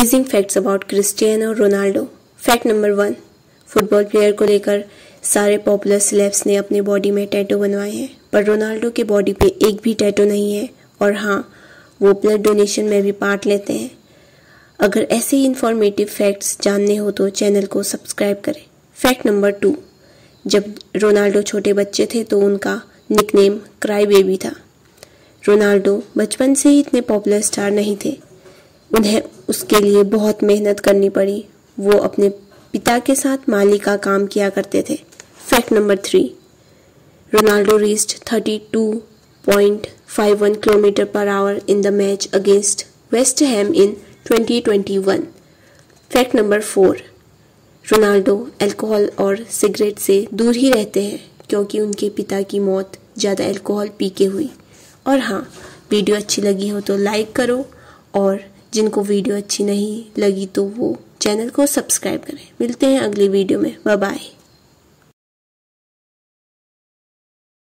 Amazing facts about Cristiano Ronaldo fact number one football player को लेकर सारे popular syllabus ने अपने बॉडी में टैटू बनवाए हैं। पर रोनाल्डो के बॉडी पे एक भी टैटू नहीं है। और हाँ वो ब्लड डोनेशन में भी पार्ट लेते हैं। अगर ऐसे ही इंफॉर्मेटिव फैक्ट्स जानने हो तो चैनल को सब्सक्राइब करें। फैक्ट नंबर टू जब रोनाल्डो छोटे बच्चे थे तो उनका निकनेम क्राई बेबी था। रोनाल्डो बचपन से ही इतने पॉपुलर स्टार नहीं थे। उन्हें उसके लिए बहुत मेहनत करनी पड़ी। वो अपने पिता के साथ माली का काम किया करते थे। Fact number three, Ronaldo reached 32.51 kilometre per hour in the match against West Ham in 2021 fact number four, Ronaldo alcohol और सिगरेट से दूर ही रहते हैं क्योंकि उनके पिता की मौत ज़्यादा अल्कोहल पी के हुई। और हाँ वीडियो अच्छी लगी हो तो लाइक करो और जिनको वीडियो अच्छी नहीं लगी तो वो चैनल को सब्सक्राइब करें। मिलते हैं अगली वीडियो में। बाय